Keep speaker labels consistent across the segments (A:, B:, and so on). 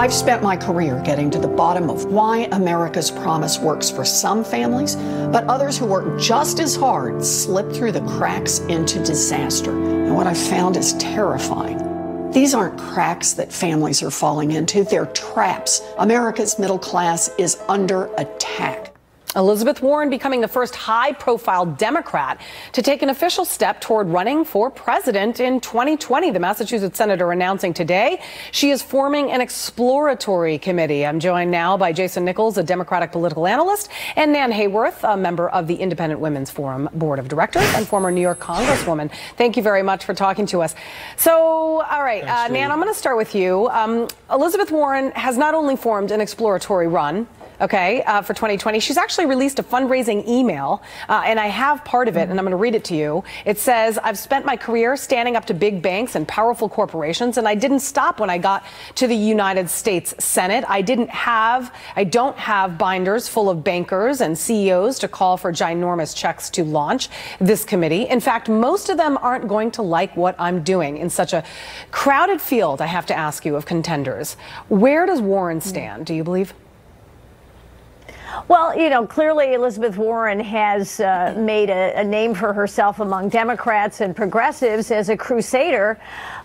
A: I've spent my career getting to the bottom of why America's promise works for some families, but others who work just as hard slip through the cracks into disaster. And what I've found is terrifying. These aren't cracks that families are falling into, they're traps. America's middle class is under attack.
B: Elizabeth Warren becoming the first high profile Democrat to take an official step toward running for president in 2020. The Massachusetts senator announcing today she is forming an exploratory committee. I'm joined now by Jason Nichols, a Democratic political analyst, and Nan Hayworth, a member of the Independent Women's Forum Board of Directors and former New York Congresswoman. Thank you very much for talking to us. So, all right, uh, Nan, I'm going to start with you. Um, Elizabeth Warren has not only formed an exploratory run, okay, uh, for 2020. She's actually released a fundraising email, uh, and I have part of it, and I'm going to read it to you. It says, I've spent my career standing up to big banks and powerful corporations, and I didn't stop when I got to the United States Senate. I didn't have, I don't have binders full of bankers and CEOs to call for ginormous checks to launch this committee. In fact, most of them aren't going to like what I'm doing in such a crowded field, I have to ask you, of contenders. Where does Warren stand, do you believe?
C: Well, you know, clearly Elizabeth Warren has uh, made a, a, name for herself among Democrats and progressives as a crusader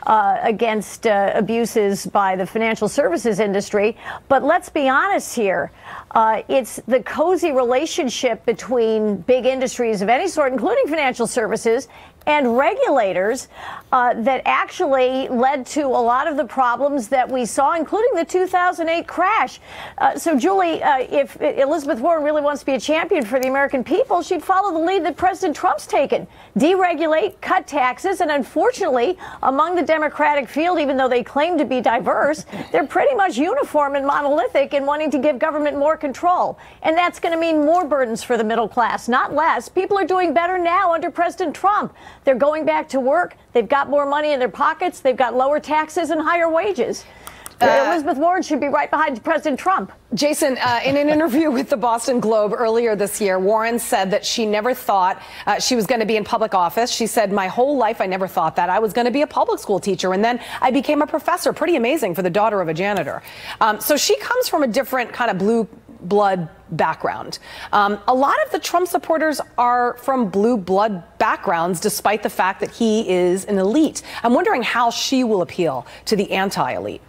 C: uh, against uh, abuses by the financial services industry. But let's be honest here. Uh, it's the cozy relationship between big industries of any sort, including financial services, and regulators uh, that actually led to a lot of the problems that we saw, including the 2008 crash. Uh, so, Julie, uh, if Elizabeth Warren really wants to be a champion for the American people, she'd follow the lead that President Trump's taken deregulate, cut taxes, and unfortunately, among the Democratic field, even though they claim to be diverse, they're pretty much uniform and monolithic in wanting to give government more control. And that's going to mean more burdens for the middle class, not less. People are doing better now under President Trump. They're going back to work. They've got more money in their pockets. They've got lower taxes and higher wages. Uh, Elizabeth Warren should be right behind President Trump.
B: Jason, uh, in an interview with the Boston Globe earlier this year, Warren said that she never thought uh, she was going to be in public office. She said, My whole life, I never thought that. I was going to be a public school teacher, and then I became a professor. Pretty amazing for the daughter of a janitor. Um, so she comes from a different kind of blue blood background. Um, a lot of the Trump supporters are from blue blood backgrounds, despite the fact that he is an elite. I'm wondering how she will appeal to the anti elite.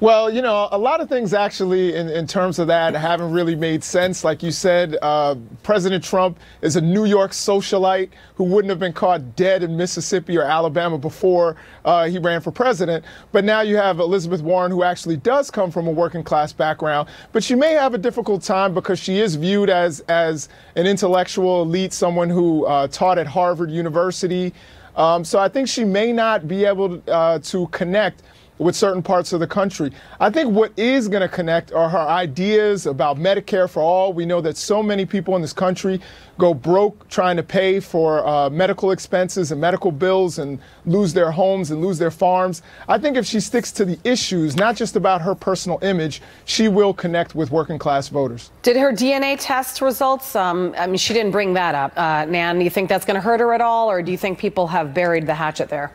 D: Well, you know, a lot of things actually in, in terms of that haven't really made sense. Like you said, uh, President Trump is a New York socialite who wouldn't have been caught dead in Mississippi or Alabama before uh, he ran for president. But now you have Elizabeth Warren, who actually does come from a working class background. But she may have a difficult time because she is viewed as, as an intellectual elite, someone who uh, taught at Harvard University. Um, so I think she may not be able to, uh, to connect with certain parts of the country. I think what is going to connect are her ideas about Medicare for all. We know that so many people in this country go broke trying to pay for uh, medical expenses and medical bills and lose their homes and lose their farms. I think if she sticks to the issues, not just about her personal image, she will connect with working class voters.
B: Did her DNA test results? Um, I mean, she didn't bring that up. Uh, Nan, do you think that's going to hurt her at all, or do you think people have buried the hatchet there?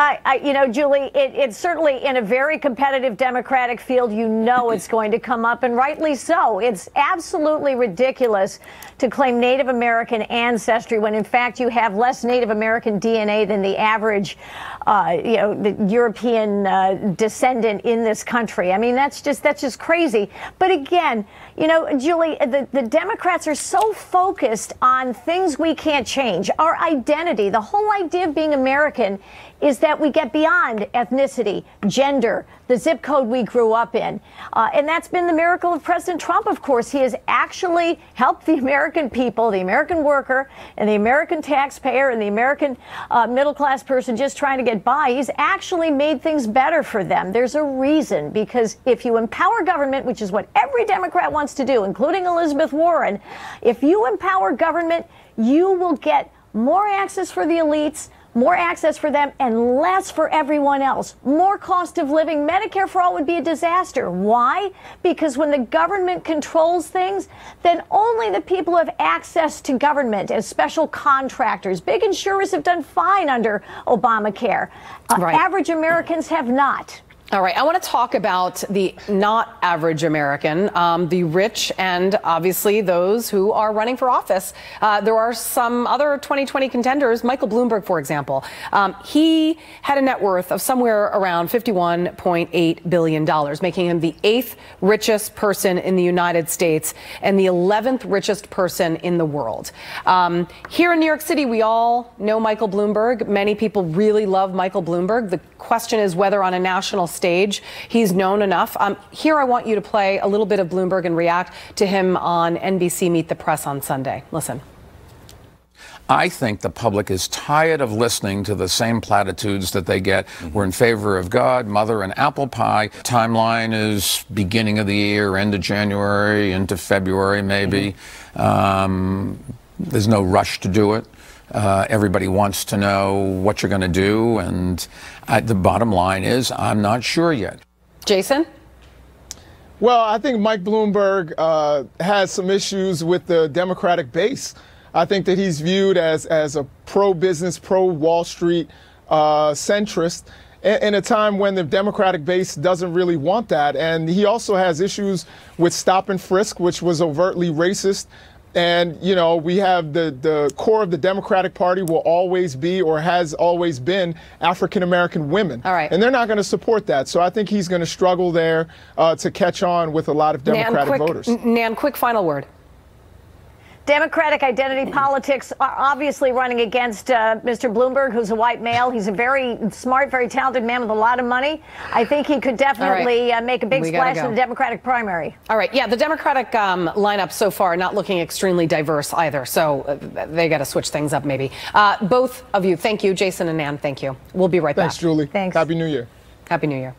C: I, I, you know, Julie, it, it's certainly in a very competitive Democratic field. You know it's going to come up, and rightly so. It's absolutely ridiculous to claim Native American ancestry when, in fact, you have less Native American DNA than the average, uh, you know, the European uh, descendant in this country. I mean, that's just that's just crazy. But again, you know, Julie, the, the Democrats are so focused on things we can't change. Our identity, the whole idea of being American is that we get beyond ethnicity, gender, the zip code we grew up in. Uh, and that's been the miracle of President Trump, of course. He has actually helped the American people, the American worker, and the American taxpayer, and the American uh, middle class person just trying to get by. He's actually made things better for them. There's a reason, because if you empower government, which is what every Democrat wants to do, including Elizabeth Warren, if you empower government, you will get more access for the elites more access for them and less for everyone else. More cost of living. Medicare for all would be a disaster. Why? Because when the government controls things, then only the people who have access to government as special contractors. Big insurers have done fine under Obamacare. Uh, right. Average Americans have not.
B: All right, I want to talk about the not average American, um, the rich, and obviously those who are running for office. Uh, there are some other 2020 contenders, Michael Bloomberg, for example. Um, he had a net worth of somewhere around $51.8 billion, making him the eighth richest person in the United States and the 11th richest person in the world. Um, here in New York City, we all know Michael Bloomberg. Many people really love Michael Bloomberg. The question is whether on a national stage. He's known enough. Um, here, I want you to play a little bit of Bloomberg and react to him on NBC Meet the Press on Sunday. Listen.
E: I think the public is tired of listening to the same platitudes that they get. Mm-hmm. We're in favor of God, mother, and apple pie. Timeline is beginning of the year, end of January, into February, maybe. Mm-hmm. Um, there's no rush to do it. Uh, everybody wants to know what you're going to do, and I, the bottom line is, I'm not sure yet.
B: Jason?
D: Well, I think Mike Bloomberg uh, has some issues with the Democratic base. I think that he's viewed as, as a pro business, pro Wall Street uh, centrist in a time when the Democratic base doesn't really want that. And he also has issues with stop and frisk, which was overtly racist. And, you know, we have the, the core of the Democratic Party will always be or has always been African American women.
B: All right.
D: And they're not going to support that. So I think he's going to struggle there uh, to catch on with a lot of Democratic
B: Nan, quick,
D: voters.
B: Nan, quick final word.
C: Democratic identity politics are obviously running against uh, Mr. Bloomberg, who's a white male. He's a very smart, very talented man with a lot of money. I think he could definitely right. uh, make a big we splash in the Democratic primary.
B: All right. Yeah, the Democratic um, lineup so far not looking extremely diverse either. So uh, they got to switch things up maybe. Uh, both of you, thank you. Jason and Nan. thank you. We'll be right
D: Thanks,
B: back.
D: Thanks, Julie.
C: Thanks.
D: Happy New Year.
B: Happy New Year.